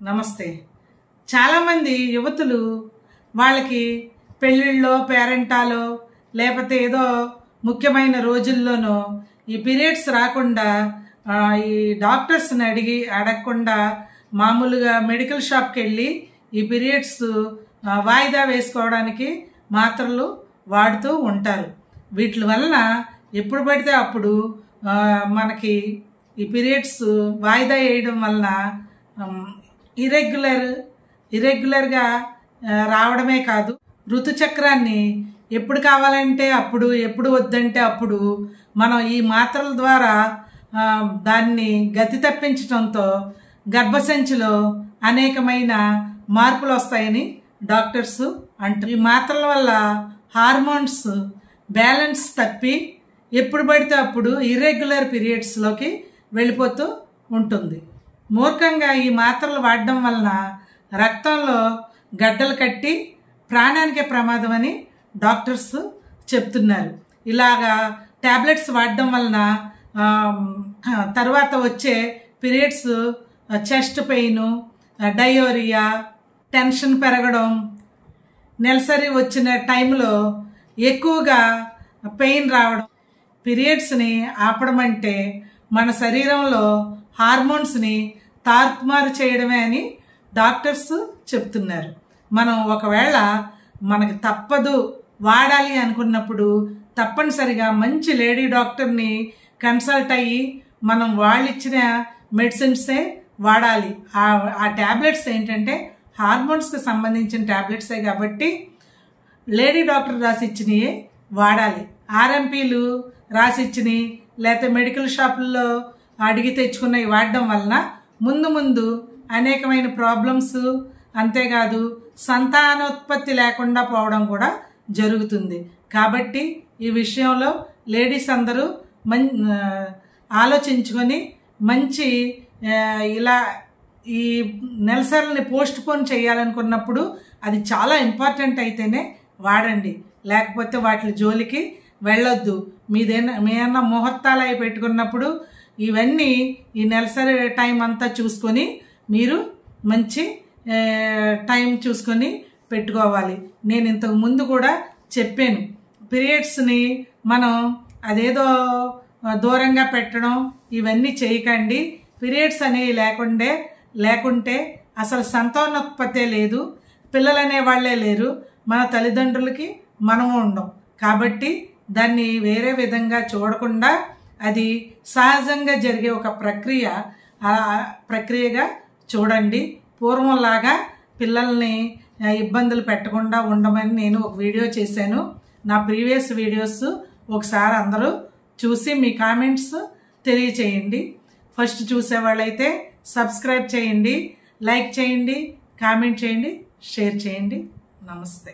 నమస్తే. చాలామంది యువతులు వాళ్ళకి పెళ్ళిళ్ళలో పేరెంటాలో లేకపోతే ఏదో ముఖ్యమైన రోజుల్లోనో ఈ పీరియడ్స్ రాకుండా ఈ డాక్టర్స్ని అడిగి అడగకుండా మామూలుగా మెడికల్ షాప్కి వెళ్ళి ఈ పీరియడ్స్ వాయిదా వేసుకోవడానికి మాత్రలు వాడుతూ ఉంటారు. వీటి వలన ఎప్పుడు పడితే అప్పుడు మనకి ఈ పీరియడ్స్ వాయిదా వేయడం వలన ఇరెగ్యులర్ ఇరెగ్యులర్గా రావడమే కాదు. ఋతుచక్రాన్ని ఎప్పుడు కావాలంటే అప్పుడు ఎప్పుడు వద్దంటే అప్పుడు మనం ఈ మాత్రల ద్వారా దాన్ని గతి తప్పించడంతో గర్భసంచిలో అనేకమైన మార్పులు వస్తాయని డాక్టర్స్ అంటారు ఈ మాత్రల వల్ల హార్మోన్స్ బ్యాలెన్స్ తప్పి ఎప్పుడు పడితే అప్పుడు ఇర్రెగ్యులర్ పీరియడ్స్లోకి వెళ్ళిపోతూ ఉంటుంది. మూర్ఖంగా ఈ మాత్రలు వాడడం వలన రక్తంలో గడ్డలు కట్టి ప్రాణానికే ప్రమాదం అని డాక్టర్స్ చెప్తున్నారు. ఇలాగా ట్యాబ్లెట్స్ వాడడం వలన తర్వాత వచ్చే periods chest pain diarrhoea tension పెరగడం నెలసరి వచ్చిన టైంలో ఎక్కువగా పెయిన్ రావడం పీరియడ్స్ని ఆపడం అంటే మన శరీరంలో హార్మోన్స్ని తారుమారు చేయడమే అని డాక్టర్స్ చెప్తున్నారు. మనం ఒకవేళ మనకి తప్పదు వాడాలి అనుకున్నప్పుడు తప్పనిసరిగా మంచి లేడీ డాక్టర్ని కన్సల్ట్ అయ్యి మనం వాళ్ళిచ్చిన మెడిసిన్సే వాడాలి. ఆ ఆ ట్యాబ్లెట్స్ ఏంటంటే హార్మోన్స్కి సంబంధించిన ట్యాబ్లెట్సే కాబట్టి లేడీ డాక్టర్ రాసిచ్చినవి వాడాలి. ఆర్ఎంపీలు రాసిచ్చినవి లేకపోతే మెడికల్ షాపుల్లో అడిగి తెచ్చుకున్నవి వాడడం వలన ముందు ముందు అనేకమైన ప్రాబ్లమ్స్ అంతేకాదు సంతానోత్పత్తి లేకుండా పోవడం కూడా జరుగుతుంది. కాబట్టి ఈ విషయంలో లేడీస్ అందరూ మం ఆలోచించుకొని మంచి ఇలా ఈ నెలసరిని పోస్ట్ పోన్ చేయాలనుకున్నప్పుడు అది చాలా ఇంపార్టెంట్ అయితేనే వాడండి. లేకపోతే వాటి జోలికి వెళ్ళొద్దు. మీదేనా మీదన్నా ముహూర్తాలు అవి పెట్టుకున్నప్పుడు ఇవన్నీ ఈ నెలసరి టైం అంతా చూసుకొని మీరు మంచి టైం చూసుకొని పెట్టుకోవాలి. నేను ఇంతకు ముందు కూడా చెప్పాను. పీరియడ్స్ని మనం అదేదో దూరంగా పెట్టడం ఇవన్నీ చేయకండి. పీరియడ్స్ అనేవి లేకుండే లేకుంటే అసలు సంతానోత్పత్తే లేదు. పిల్లలు అనేవాళ్ళే లేరు. మన తల్లిదండ్రులకి మనము ఉండం. కాబట్టి దాన్ని వేరే విధంగా చూడకుండా అది సహజంగా జరిగే ఒక ప్రక్రియ. ప్రక్రియగా చూడండి. పూర్వంలాగా పిల్లల్ని ఇబ్బందులు పెట్టకుండా ఉండమని నేను ఒక వీడియో చేశాను. నా ప్రీవియస్ వీడియోస్ ఒకసారి అందరూ చూసి మీ కామెంట్స్ తెలియచేయండి. ఫస్ట్ చూసేవాళ్ళైతే సబ్స్క్రైబ్ చేయండి లైక్ చేయండి కామెంట్ చేయండి షేర్ చేయండి. నమస్తే.